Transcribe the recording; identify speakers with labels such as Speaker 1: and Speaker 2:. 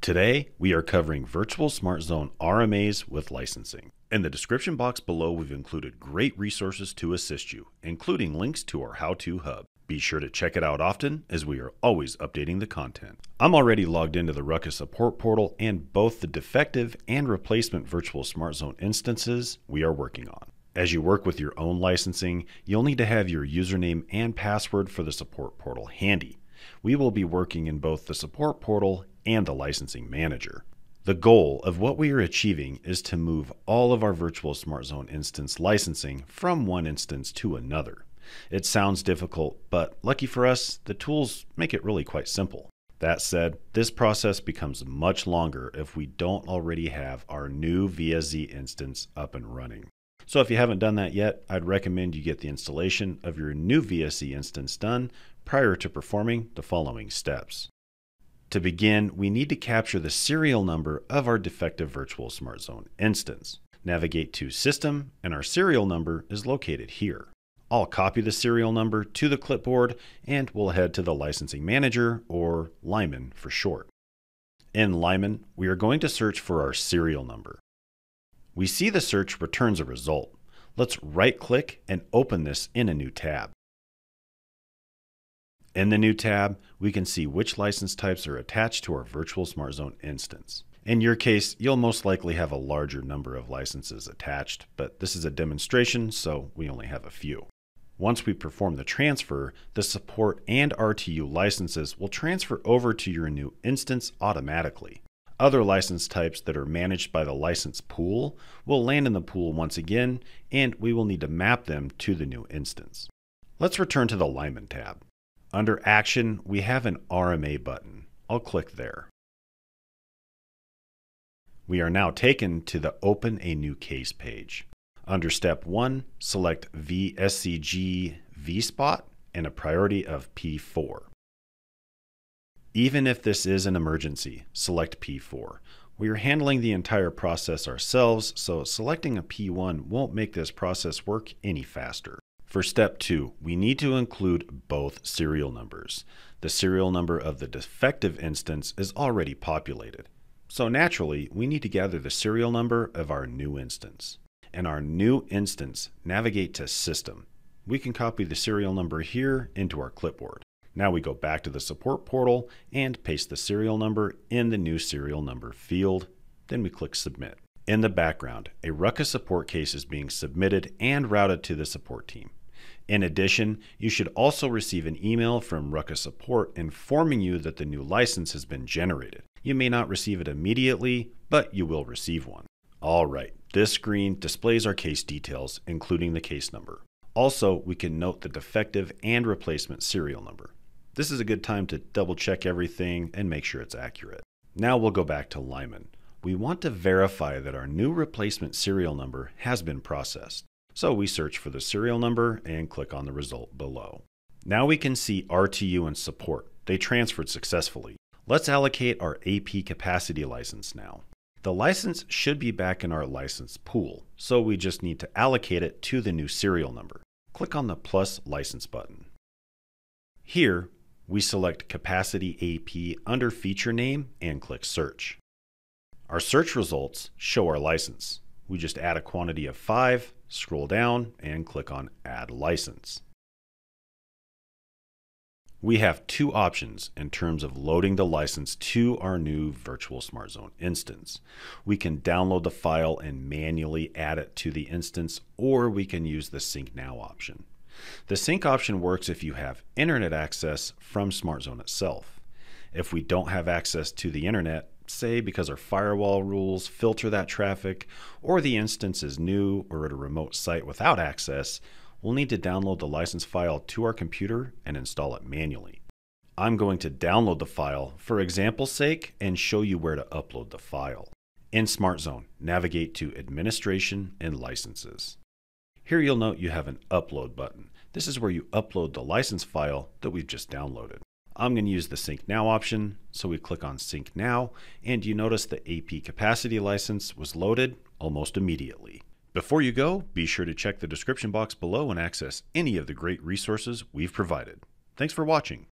Speaker 1: Today, we are covering Virtual Smart Zone RMAs with licensing. In the description box below, we've included great resources to assist you, including links to our how to hub. Be sure to check it out often as we are always updating the content. I'm already logged into the Ruckus support portal and both the defective and replacement Virtual Smart Zone instances we are working on. As you work with your own licensing, you'll need to have your username and password for the support portal handy. We will be working in both the support portal and the licensing manager. The goal of what we are achieving is to move all of our virtual Smart Zone instance licensing from one instance to another. It sounds difficult, but lucky for us, the tools make it really quite simple. That said, this process becomes much longer if we don't already have our new VSZ instance up and running. So if you haven't done that yet, I'd recommend you get the installation of your new VSZ instance done prior to performing the following steps. To begin, we need to capture the serial number of our defective Virtual Smart Zone instance. Navigate to System, and our serial number is located here. I'll copy the serial number to the clipboard and we'll head to the Licensing Manager, or LiMAN for short. In LiMAN, we are going to search for our serial number. We see the search returns a result. Let's right click and open this in a new tab. In the new tab, we can see which license types are attached to our Virtual Smart Zone instance. In your case, you'll most likely have a larger number of licenses attached, but this is a demonstration, so we only have a few. Once we perform the transfer, the support and RTU licenses will transfer over to your new instance automatically. Other license types that are managed by the license pool will land in the pool once again, and we will need to map them to the new instance. Let's return to the LiMAN tab. Under Action, we have an RMA button. I'll click there. We are now taken to the Open a New Case page. Under Step 1, select VSCG VSpot and a priority of P4. Even if this is an emergency, select P4. We are handling the entire process ourselves, so selecting a P1 won't make this process work any faster. For step two, we need to include both serial numbers. The serial number of the defective instance is already populated. So naturally, we need to gather the serial number of our new instance. In our new instance, navigate to System. We can copy the serial number here into our clipboard. Now we go back to the support portal and paste the serial number in the new serial number field. Then we click Submit. In the background, a Ruckus support case is being submitted and routed to the support team. In addition, you should also receive an email from Ruckus Support informing you that the new license has been generated. You may not receive it immediately, but you will receive one. All right, this screen displays our case details, including the case number. Also, we can note the defective and replacement serial number. This is a good time to double check everything and make sure it's accurate. Now we'll go back to LiMAN. We want to verify that our new replacement serial number has been processed. So we search for the serial number and click on the result below. Now we can see RTU and support. They transferred successfully. Let's allocate our AP capacity license now. The license should be back in our license pool, so we just need to allocate it to the new serial number. Click on the plus license button. Here, we select capacity AP under feature name and click search. Our search results show our license. We just add a quantity of 5 Scroll down and click on Add License. We have two options in terms of loading the license to our new Virtual Smart Zone instance. We can download the file and manually add it to the instance, or we can use the Sync Now option. The sync option works if you have internet access from Smart Zone itself. If we don't have access to the internet, say because our firewall rules filter that traffic, or the instance is new or at a remote site without access, we'll need to download the license file to our computer and install it manually. I'm going to download the file for example's sake and show you where to upload the file. In SmartZone, navigate to Administration and Licenses. Here you'll note you have an Upload button. This is where you upload the license file that we've just downloaded. I'm going to use the Sync Now option. So we click on Sync Now, and you notice the AP capacity license was loaded almost immediately. Before you go, be sure to check the description box below and access any of the great resources we've provided. Thanks for watching.